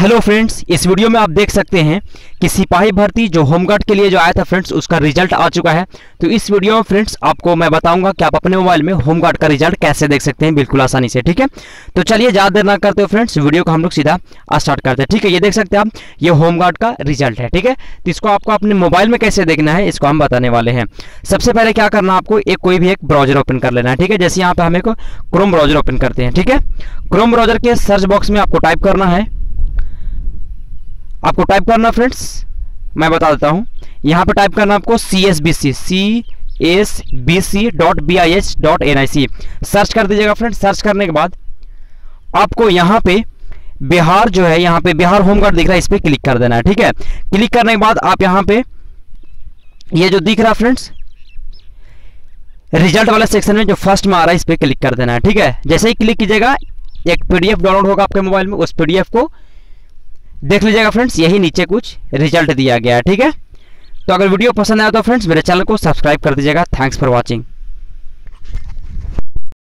Hello friends इस video में आप देख सकते हैं कि सिपाही भर्ती जो होमगार्ड के लिए जो आया था फ्रेंड्स उसका रिज़ल्ट आ चुका है। तो इस वीडियो में फ्रेंड्स आपको मैं बताऊँगा कि आप अपने मोबाइल में होमगार्ड का रिज़ल्ट कैसे देख सकते हैं बिल्कुल आसानी से, ठीक है? तो चलिए ज़्यादा देर ना करते हो फ्रेंड्स वीडियो को हम लोग सीधा स्टार्ट करते हैं, ठीक है? ये देख सकते हैं आप, ये होमगार्ड का रिज़ल्ट है, ठीक है? तो इसको आपको अपने मोबाइल में कैसे देखना है, इसको हम बताने वाले हैं। सबसे पहले क्या करना आपको, एक कोई भी एक ब्राउज़र ओपन कर लेना है, ठीक है? जैसे यहाँ पे हमें क्रोम ब्राउज़र ओपन करते हैं, ठीक है? क्रोम ब्राउज़र के सर्च बॉक्स में आपको टाइप करना है। आपको टाइप करना फ्रेंड्स मैं बता देता हूँ। यहाँ पे टाइप करना आपको C S B C C S B C dot B I H dot N I C search कर दीजिएगा फ्रेंड्स सर्च करने के बाद आपको यहाँ पे बिहार जो है, यहाँ पे बिहार होमगार्ड दिख रहा है, इस पर क्लिक कर देना है, ठीक है? क्लिक करने के बाद आप यहाँ पे ये जो दिख रहा है फ्रेंड्स रिज़ल्ट वाला सेक्शन में जो फ़र्स्ट में आ रहा है, इस पर क्लिक कर देना है, ठीक है? जैसे ही क्लिक कीजिएगा, एक पीडीएफ डाउनलोड होगा आपके मोबाइल में, उस पीडीएफ को देख लीजिएगा फ्रेंड्स, यही नीचे कुछ रिज़ल्ट दिया गया है, ठीक है? तो अगर वीडियो पसंद आया तो फ्रेंड्स, मेरे चैनल को सब्सक्राइब कर दीजिएगा। Thanks for watching